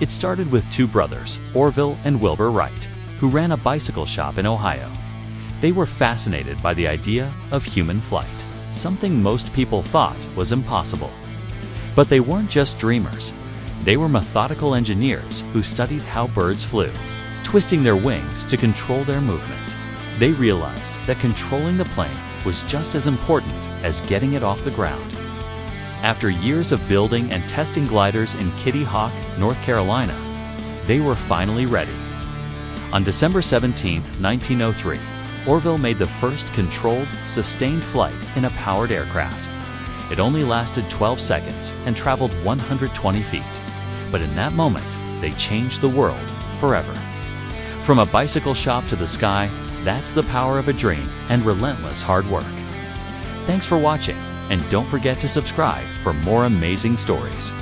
It started with two brothers, Orville and Wilbur Wright, who ran a bicycle shop in Ohio. They were fascinated by the idea of human flight, something most people thought was impossible. But they weren't just dreamers. They were methodical engineers who studied how birds flew, twisting their wings to control their movement. They realized that controlling the plane was just as important as getting it off the ground. After years of building and testing gliders in Kitty Hawk, North Carolina, they were finally ready. On December 17, 1903, Orville made the first controlled, sustained flight in a powered aircraft. It only lasted 12 seconds and traveled 120 feet. But in that moment, they changed the world forever. From a bicycle shop to the sky, that's the power of a dream and relentless hard work. Thanks for watching, and don't forget to subscribe for more amazing stories.